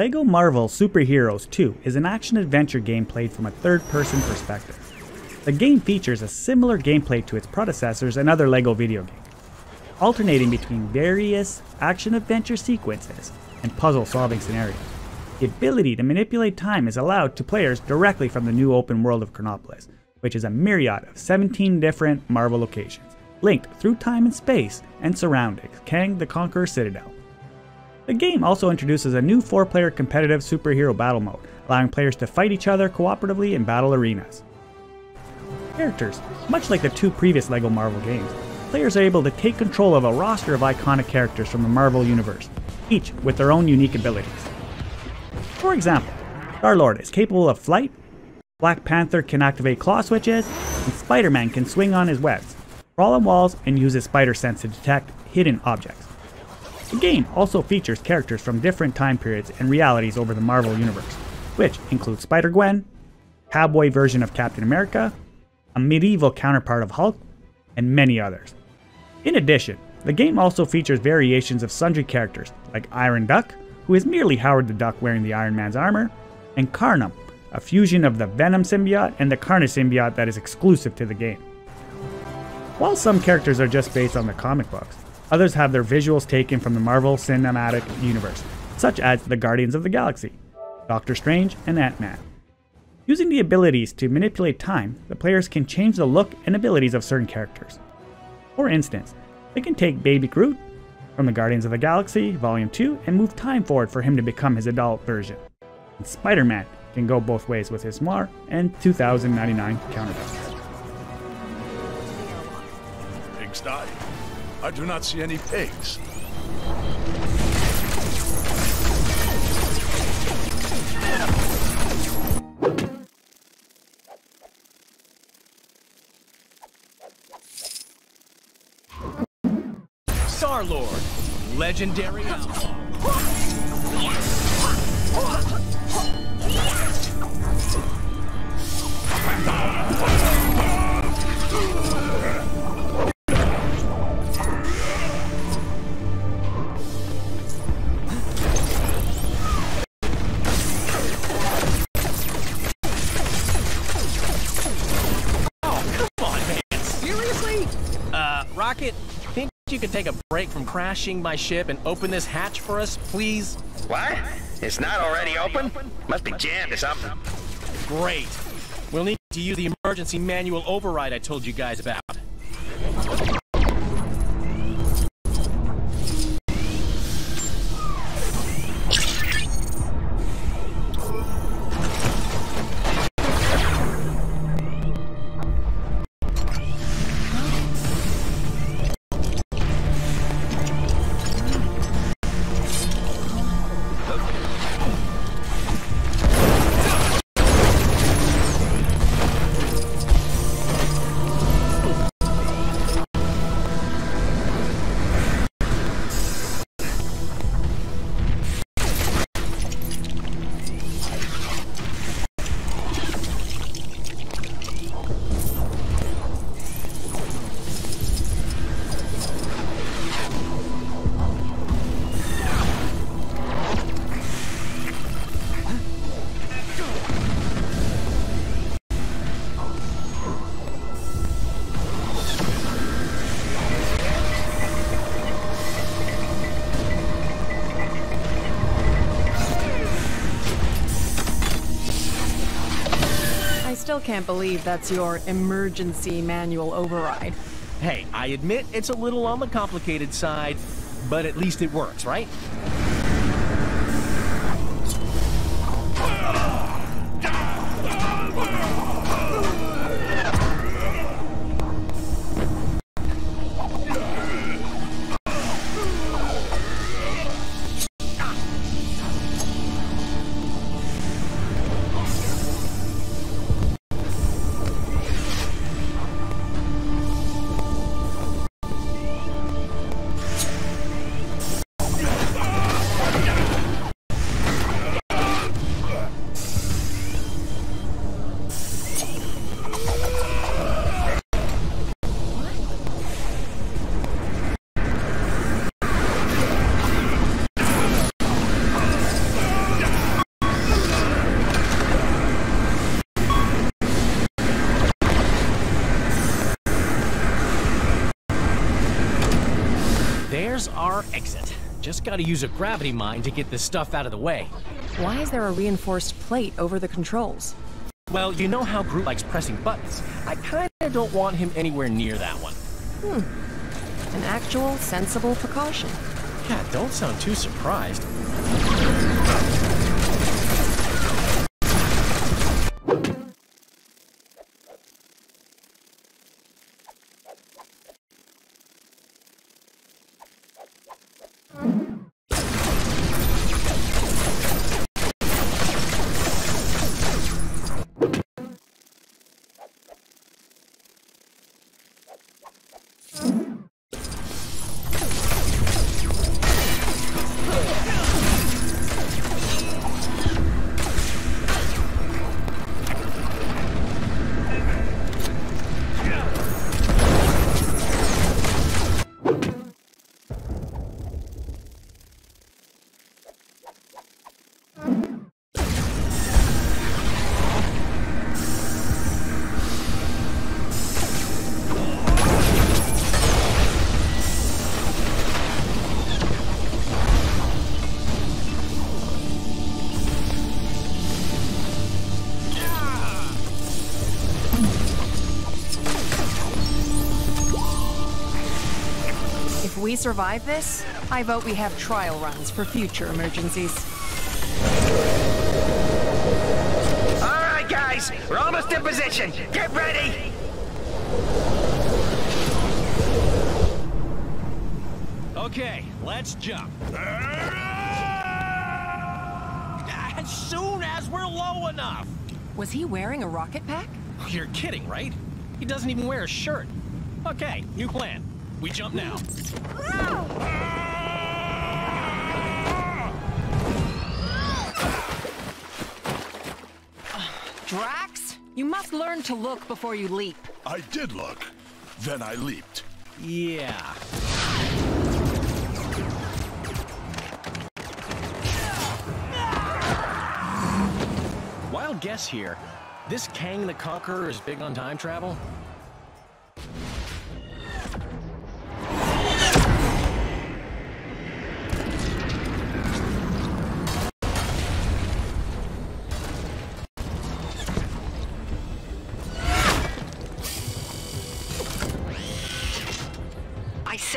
LEGO Marvel Super Heroes 2 is an action-adventure game played from a third-person perspective. The game features a similar gameplay to its predecessors and other LEGO video games, alternating between various action-adventure sequences and puzzle-solving scenarios. The ability to manipulate time is allowed to players directly from the new open world of Chronopolis, which is a myriad of 17 different Marvel locations, linked through time and space and surrounding Kang the Conqueror Citadel. The game also introduces a new 4-player competitive superhero battle mode, allowing players to fight each other cooperatively in battle arenas. Characters, much like the two previous LEGO Marvel games, players are able to take control of a roster of iconic characters from the Marvel Universe, each with their own unique abilities. For example, Star-Lord is capable of flight, Black Panther can activate claw switches, and Spider-Man can swing on his webs, crawl on walls, and use his spider sense to detect hidden objects. The game also features characters from different time periods and realities over the Marvel Universe, which include Spider-Gwen, cowboy version of Captain America, a medieval counterpart of Hulk, and many others. In addition, the game also features variations of sundry characters like Iron Duck, who is merely Howard the Duck wearing the Iron Man's armor, and Carnom, a fusion of the Venom symbiote and the Carnage symbiote that is exclusive to the game. While some characters are just based on the comic books, others have their visuals taken from the Marvel Cinematic Universe, such as the Guardians of the Galaxy, Doctor Strange, and Ant-Man. Using the abilities to manipulate time, the players can change the look and abilities of certain characters. For instance, they can take Baby Groot from the Guardians of the Galaxy Volume 2 and move time forward for him to become his adult version. And Spider-Man can go both ways with his Mar and 2099 counterparts. I do not see any pigs. Star-Lord, legendary outlaw. Rocket, think you could take a break from crashing my ship and open this hatch for us, please? What? It's not already open? Must be jammed or something. Great. We'll need to use the emergency manual override I told you guys about. Still can't believe that's your emergency manual override. Hey, I admit it's a little on the complicated side, but at least it works, right? Our exit. Just gotta use a gravity mine to get this stuff out of the way. Why is there a reinforced plate over the controls? Well, you know how Groot likes pressing buttons. I kinda don't want him anywhere near that one. Hmm. An actual, sensible precaution. Yeah, don't sound too surprised. Survive this, I vote we have trial runs for future emergencies. All right, guys, we're almost in position. Get ready. Okay, let's jump. As soon as we're low enough. Was he wearing a rocket pack? You're kidding, right? He doesn't even wear a shirt. Okay, new plan. We jump now. Drax, you must learn to look before you leap. I did look. Then I leaped. Yeah. Wild guess here. This Kang the Conqueror is big on time travel?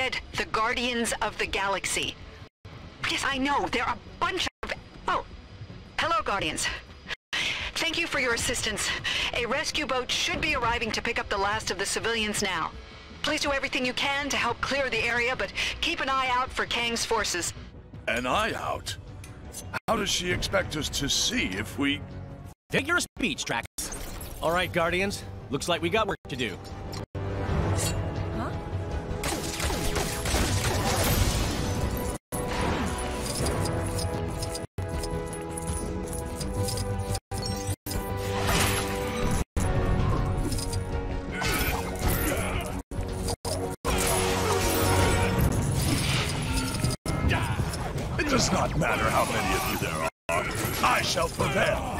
Said the Guardians of the Galaxy. Yes, I know. They're a bunch of... Oh. Hello, Guardians. Thank you for your assistance. A rescue boat should be arriving to pick up the last of the civilians now. Please do everything you can to help clear the area, but keep an eye out for Kang's forces. An eye out? How does she expect us to see if we... Figure of speech, Drax. All right, Guardians. Looks like we got work to do. Does not matter how many of you there are. I shall prevail.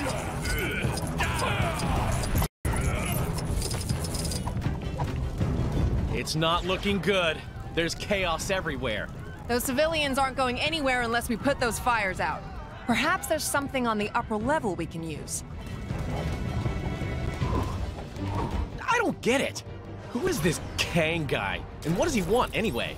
It's not looking good. There's chaos everywhere. Those civilians aren't going anywhere unless we put those fires out. Perhaps there's something on the upper level we can use. I don't get it. Who is this Kang guy? And what does he want anyway?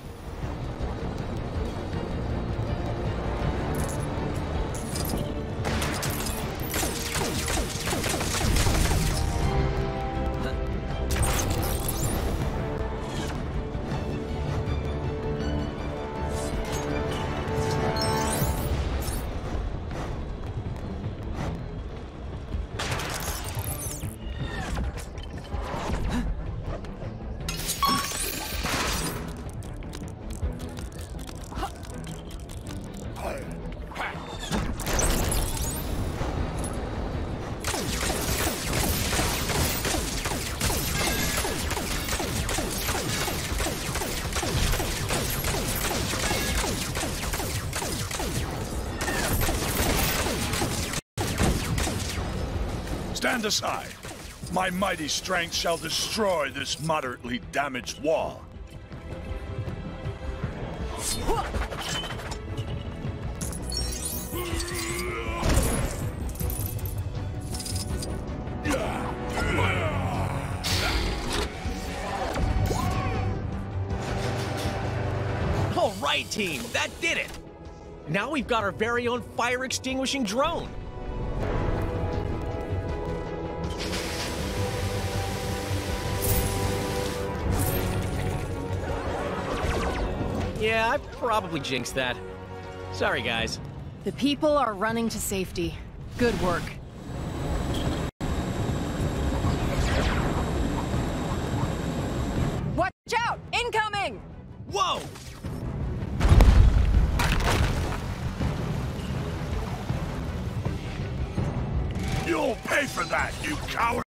Stand aside. My mighty strength shall destroy this moderately damaged wall. All right, team, that did it. Now we've got our very own fire extinguishing drone. Yeah, I probably jinxed that. Sorry, guys. The people are running to safety. Good work. Watch out! Incoming! Whoa! You'll pay for that, you cowards!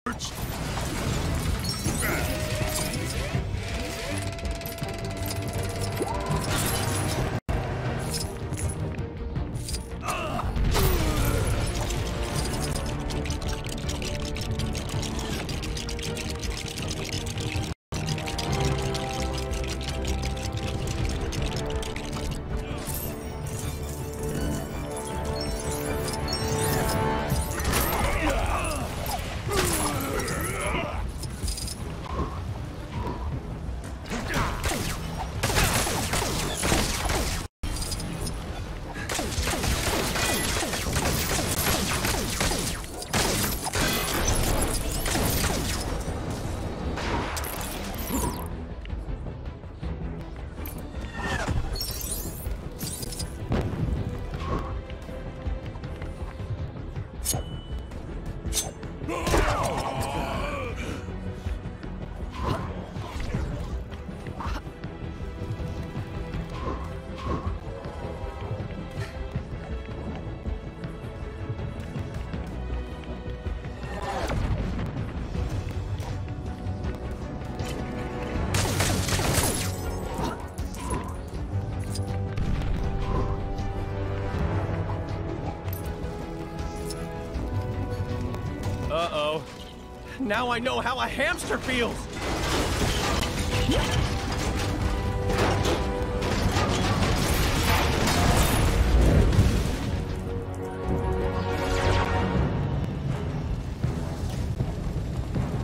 Now I know how a hamster feels!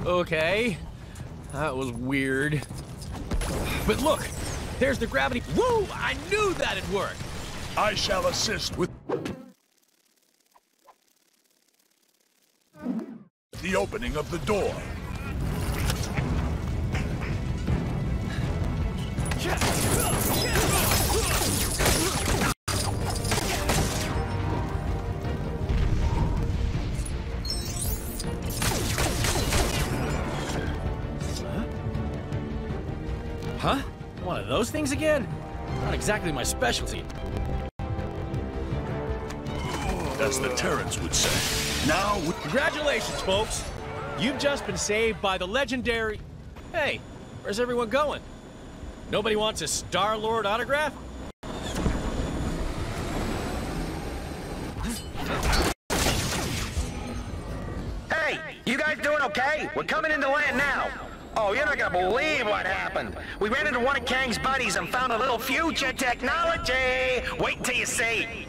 Okay. That was weird. But look! There's the gravity. Woo! I knew that'd work! I shall assist with the opening of the door. Huh? One of those things again? Not exactly my specialty. As the Terrans would say. Now, we- Congratulations, folks! You've just been saved by the legendary... Hey, where's everyone going? Nobody wants a Star-Lord autograph? Hey, you guys doing okay? We're coming into land now. Oh, you're not gonna believe what happened. We ran into one of Kang's buddies and found a little future technology. Wait until you see.